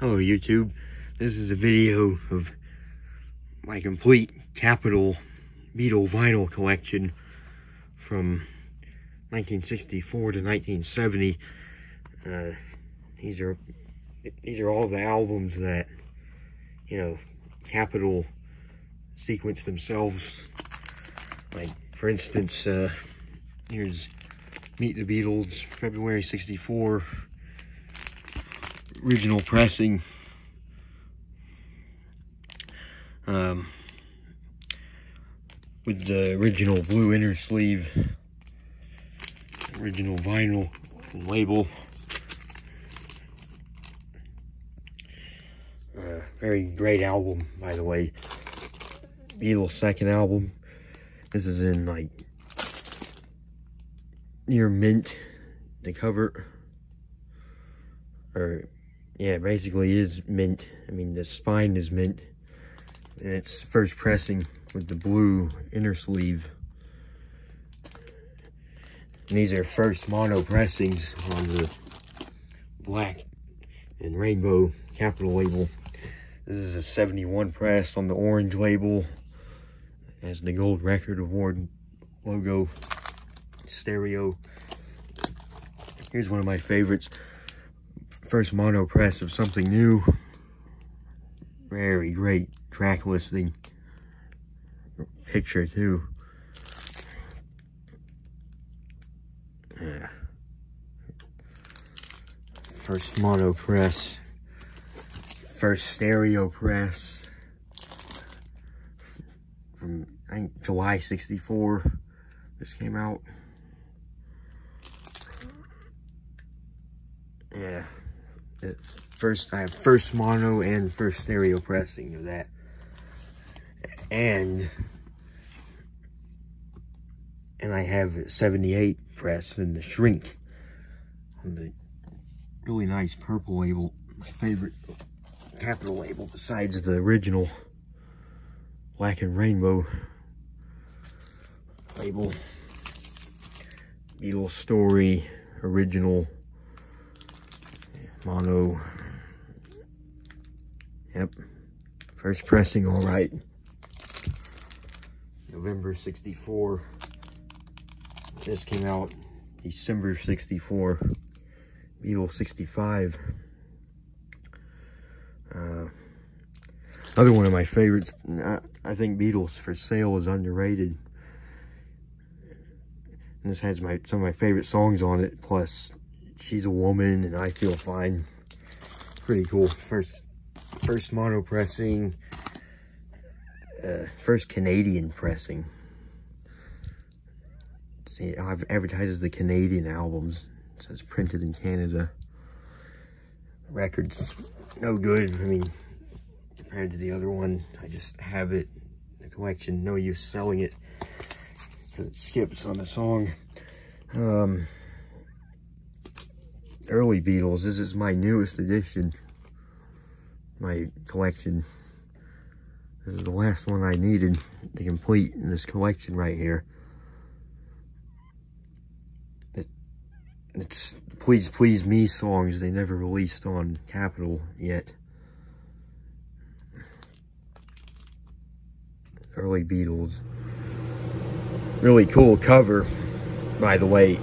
Hello YouTube. This is a video of my complete Capitol Beatle vinyl collection from 1964 to 1970. Uh, these are these are all the albums that you know Capitol sequenced themselves. Like for instance, uh, here's Meet the Beatles, February 64 original pressing. Um, with the original blue inner sleeve, original vinyl label. Uh, very great album, by the way. Beatles' second album. This is in like near mint, the cover. Or yeah, basically is mint. I mean, the spine is mint. And it's first pressing with the blue inner sleeve. And these are first mono pressings on the black and rainbow Capitol label. This is a 71 press on the orange label. Has the gold record award logo stereo. Here's one of my favorites first mono press of something new. Very great track listing. Picture too. Yeah. First mono press. First stereo press. From I think July 64. This came out. Yeah first I have first mono and first stereo pressing of that. And and I have 78 press in the shrink on the really nice purple label, my favorite Capitol label besides the original black and rainbow label. Beatles story original mono. Yep. First pressing, all right. November 64. This came out December 64. Beatles 65. Uh, another one of my favorites. I think Beatles for Sale is underrated. And this has my some of my favorite songs on it, plus she's a woman and I feel fine. Pretty cool. First, first mono pressing, uh, first Canadian pressing. See, I've advertises the Canadian albums. It says printed in Canada. Records, no good. I mean, compared to the other one, I just have it in the collection. No use selling it because it skips on the song. Um, early Beatles. This is my newest edition, my collection. This is the last one I needed to complete in this collection right here. It, it's Please Please Me songs they never released on Capitol yet. Early Beatles. Really cool cover, by the way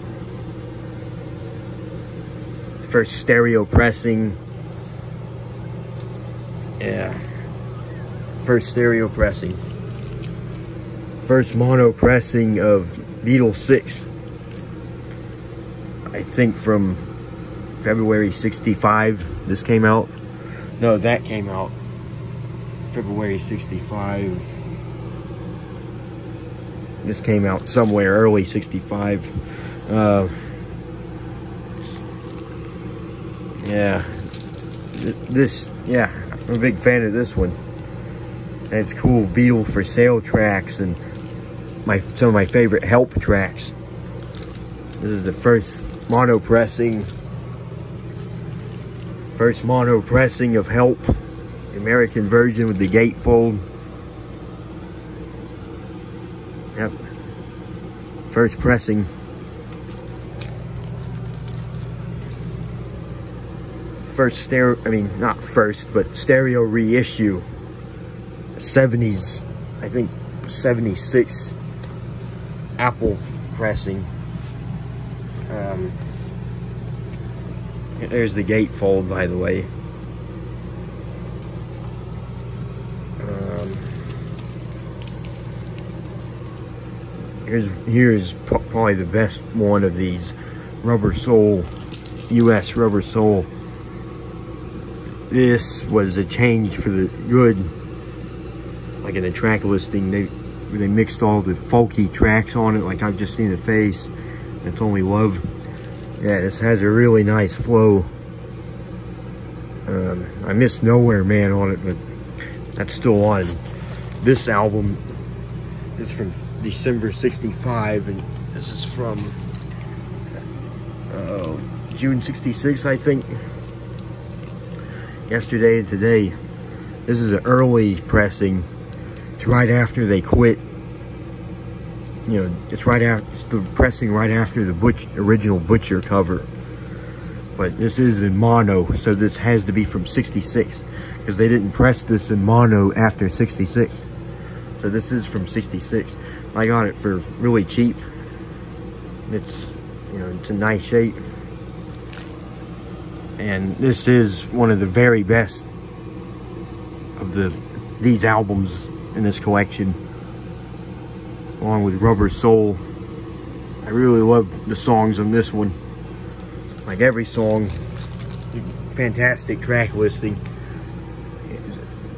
first stereo pressing. Yeah. First stereo pressing. First mono pressing of Beatles 6. I think from February 65 this came out. No, that came out February 65. This came out somewhere early 65. Uh, Yeah. This, yeah, I'm a big fan of this one. And it's cool Beatle for sale tracks and my some of my favorite help tracks. This is the first mono pressing, first mono pressing of Help, American version with the gatefold. Yep. First pressing first stereo, I mean, not first, but stereo reissue. 70s, I think 76 Apple pressing. Um, there's the gatefold, by the way. Um, here's here's probably the best one of these Rubber Soul U.S. Rubber Soul. This was a change for the good. Like in the track listing, they they mixed all the folky tracks on it, like I've just seen the face. It's only love. Yeah, this has a really nice flow. Um, I missed Nowhere Man on it, but that's still on. This album is from December 65, and this is from uh, June 66, I think. Yesterday and today. This is an early pressing. It's right after they quit. You know, it's right after, it's the pressing right after the Butch, original Butcher cover. But this is in mono, so this has to be from 66. Because they didn't press this in mono after 66. So this is from 66. I got it for really cheap. It's, you know, it's a nice shape and this is one of the very best of the these albums in this collection along with Rubber Soul. I really love the songs on this one. Like every song fantastic track listing.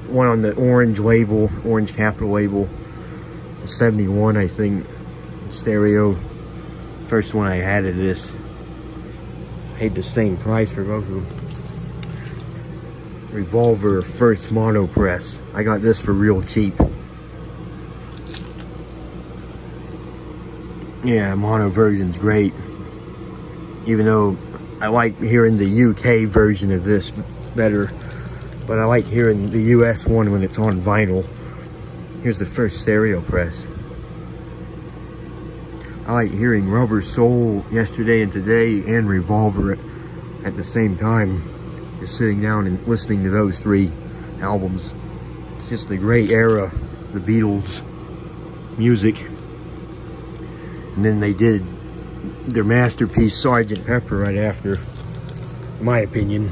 One on the orange label orange Capitol label 71 I think stereo. First one I had of this paid the same price for both of them. Revolver first mono press. I got this for real cheap. Yeah, mono version's great. Even though I like hearing the UK version of this better. But I like hearing the US one when it's on vinyl. Here's the first stereo press. I like hearing Rubber Soul yesterday and today and Revolver at the same time. Just sitting down and listening to those three albums. It's just a great era, the Beatles music. And then they did their masterpiece, Sergeant Pepper, right after, in my opinion.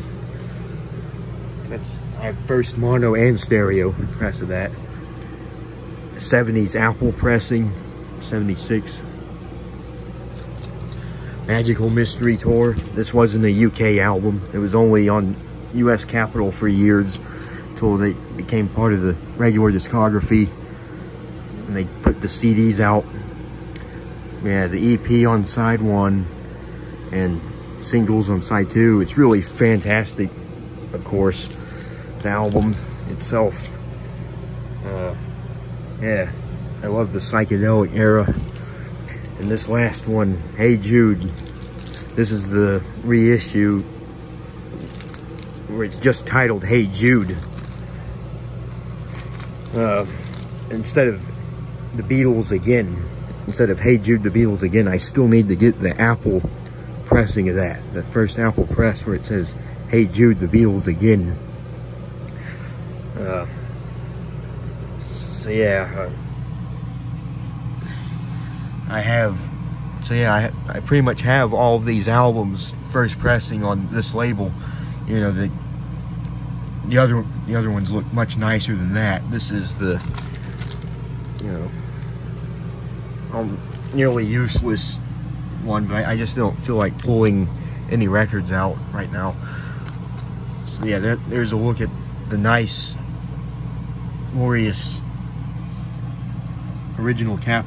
That's my first mono and stereo press of that. 70s Apple pressing, 76. Magical Mystery Tour. This wasn't a UK album. It was only on US Capitol for years until they became part of the regular discography. And they put the CDs out. Yeah, the EP on side one and singles on side two. It's really fantastic, of course. The album itself. Uh, yeah, I love the psychedelic era. And this last one, Hey Jude, this is the reissue where it's just titled Hey Jude. Uh, instead of the Beatles again, instead of Hey Jude, the Beatles again, I still need to get the Apple pressing of that. The first Apple press where it says Hey Jude, the Beatles again. Uh, so yeah. Uh, I have, so yeah, I, I pretty much have all these albums first pressing on this label. You know, the, the other the other ones look much nicer than that. This is the, you know, um, nearly useless one, but I, I, just don't feel like pulling any records out right now. So yeah, there, there's a look at the nice, glorious original Capitol.